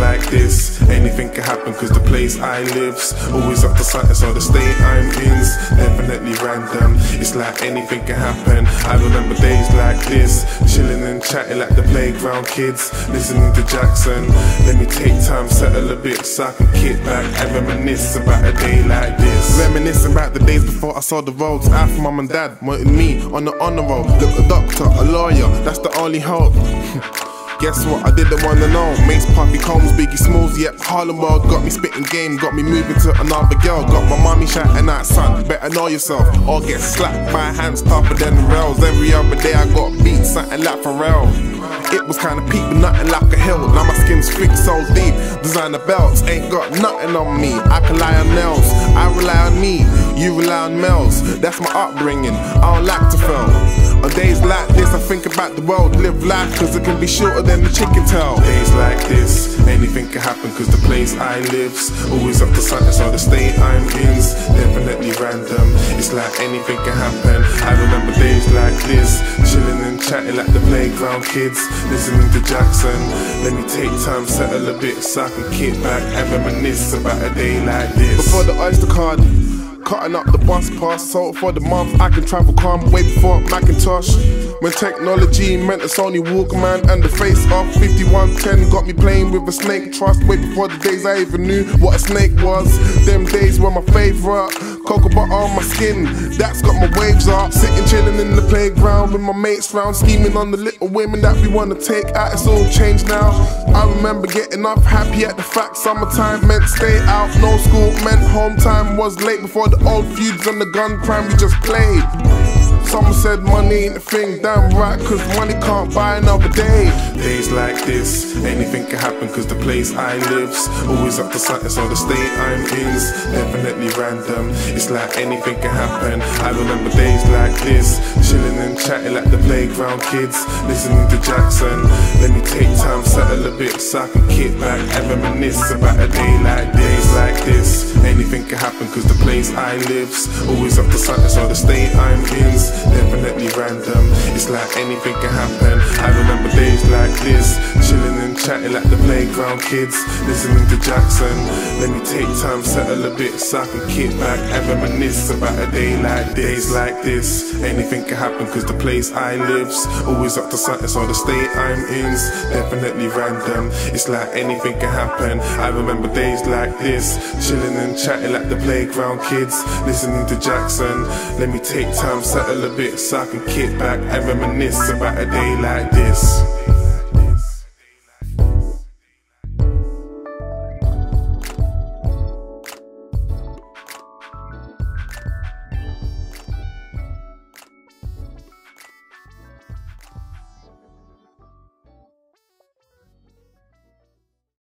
like this, anything can happen cause the place I live's always up to something, so the state I'm in's definitely random. It's like anything can happen. I remember days like this, chilling and chatting like the playground kids, listening to Jackson. Let me take time, settle a bit so I can kick back and reminisce about a day like this. Reminiscing about the days before I saw the roads for mum and dad, wanting me on the honor roll. Look, a doctor, a lawyer, that's the only hope. Guess what? I didn't wanna know. Mase, Puffy, Combs, Biggie Smalls, yep. Harlem World got me spitting game, got me moving to another girl. Got my mommy shouting out, son, better know yourself. Or get slapped by hands tougher than the rails. Every other day I got beat, something like Pharrell. It was kinda peak, but nothing like a hill. Now my skin's thick, so deep. Designer belts ain't got nothing on me. I can lie on nails, I rely on me. You rely on males. That's my upbringing. I don't like to fail. About the world, live life, cause it can be shorter than the chicken tail. Days like this, anything can happen, cause the place I live's always up to something, so the state I'm in's definitely random. It's like anything can happen. I remember days like this, chilling and chatting like the playground kids, listening to Jackson. Let me take time, settle a bit, so I can kick back and reminisce about a day like this. Before the Oyster card. Cutting up the bus pass, so for the month I can travel calm way before Macintosh. When technology meant it's only Walkman and the face off 5110 got me playing with a snake trust way before the days I even knew what a snake was. Them days were my favorite. Cocoa butter on my skin, that's got my waves up. Sitting chilling in the playground with my mates round, scheming on the little women that we wanna take out. It's all changed now. I remember getting up happy at the fact summertime meant stay out. No home time was late before the old feuds and the gun crime we just played. Someone said money ain't a thing, damn right, cause money can't buy another day. Days like this, anything can happen, cause the place I live's always up to something, so the state I'm in's definitely random. It's like anything can happen. I remember days like this, chilling and chatting like the playground kids, listening to Jackson. Let me take time, settle a bit, so I can kick back and reminisce about a day like days like this. Anything can happen, cause the place I live's always up to something, so the state I'm in's definitely random. It's like anything can happen. I remember days like this, chatting like the playground kids, listening to Jackson. Let me take time, settle a bit, so I can kick back and reminisce about a day like days like this. Anything can happen, cause the place I live's always up to something, so the state I'm in's definitely random. It's like anything can happen. I remember days like this, chilling and chatting like the playground kids, listening to Jackson. Let me take time, settle a bit, so I can kick back and reminisce about a day like this.